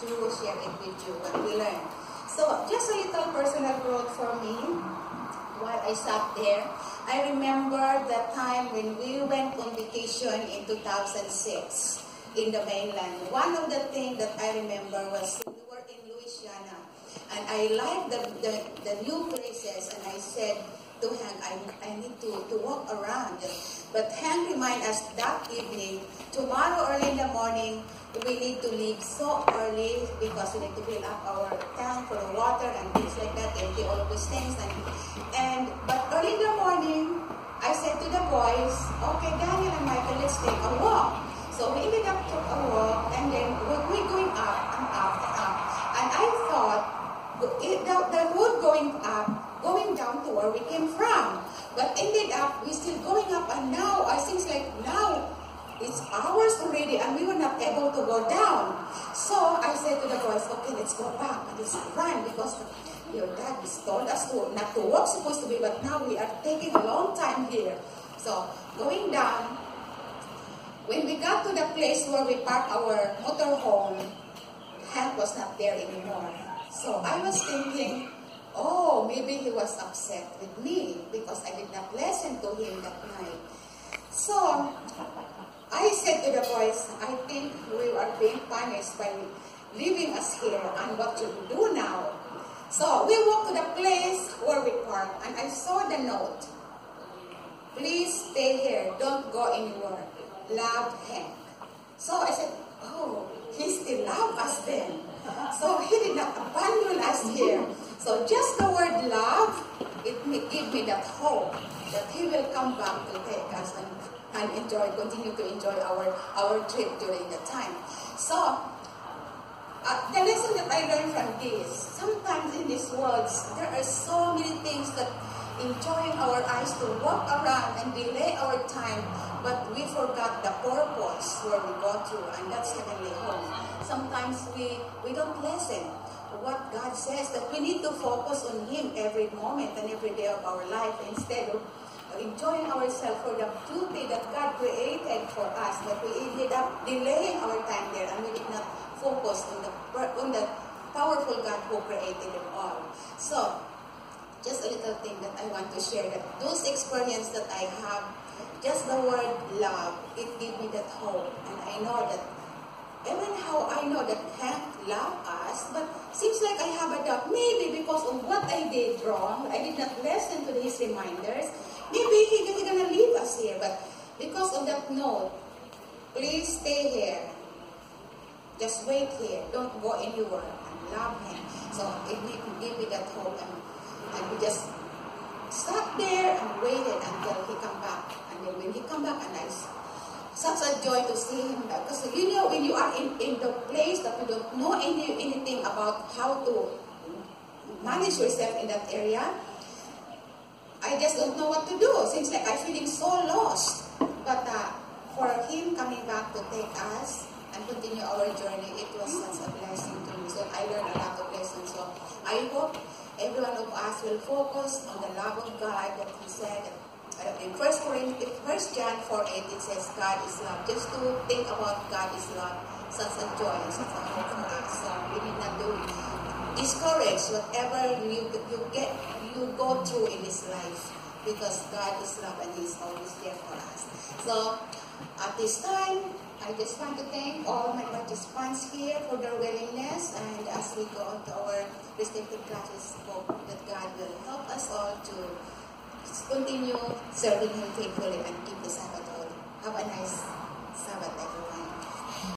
to share it with you what we learned. So just a little personal growth for me while I sat there. I remember the time when we went on vacation in 2006 in the mainland. One of the things that I remember was we were in Louisiana and I liked the, the, the new places and I said, to Hank, I, I need to, to walk around. But Hank reminded us that evening, tomorrow early in the morning, we need to leave so early because we need to fill up our tank for the water and things like that, empty all those things. And, and But early in the morning, I said to the boys, okay, Daniel and Michael, let's take a walk. So we ended up took a walk, and then we're going up and up and up. And I thought, the, the road going up going down to where we came from. But ended up, we still going up and now, I think like now, it's hours already and we were not able to go down. So I said to the boys, okay, let's go back let's run because your dad has told us to not to walk supposed to be, but now we are taking a long time here. So going down, when we got to the place where we parked our motorhome, Hank was not there anymore. So I was thinking, oh, maybe he was upset with me because I did not listen to him that night. So, I said to the boys, I think we are being punished by leaving us here and what to do now. So, we walked to the place where we parked and I saw the note. Please stay here, don't go anywhere. Love Hank. So I said, oh, he still loves us then. So he did not abandon us here. So just the word love, it give me that hope that he will come back to take us and, and enjoy, continue to enjoy our, our trip during the time. So, uh, the lesson that I learned from this, sometimes in this world, there are so many things that enjoying our eyes to walk around and delay our time, but we forgot the purpose where we go to, and that's heavenly home. Sometimes we, we don't listen to what God says, that we need to focus on Him every moment and every day of our life instead of enjoying ourselves for the duty that God created for us, that we ended up delaying our time there and we did not focus on the, on the powerful God who created it all. So, just a little thing that I want to share, that those experiences that I have, just the word love, it gave me that hope. And I know that even how I know that Hank loved us, but seems like I have a doubt. Maybe because of what I did wrong, I did not listen to these reminders. Maybe he, he's gonna leave us here, but because of that note, please stay here. Just wait here. Don't go anywhere. And love him. So if it gave me that hope, and, and we just sat there and waited until he come back. And then when he come back, and I such a joy to see him back. because you know when you are in, in the place that you don't know any, anything about how to manage yourself in that area I just don't know what to do. Seems like I'm feeling so lost. But uh, for him coming back to take us and continue our journey it was such a blessing to me. So I learned a lot of lessons. So I hope every one of us will focus on the love of God that he said. In First Corinthians, First John 4 8, it says God is love. Just to think about God is love, such a joy such a hope for us. So we need not to discourage whatever you, you get, you go through in this life because God is love and He's always there for us. So at this time, I just want to thank all my participants here for their willingness and as we go on to our respective classes, hope that God will help us all to continue serving Him faithfully and keep the Sabbath holy. Have a nice Sabbath, everyone.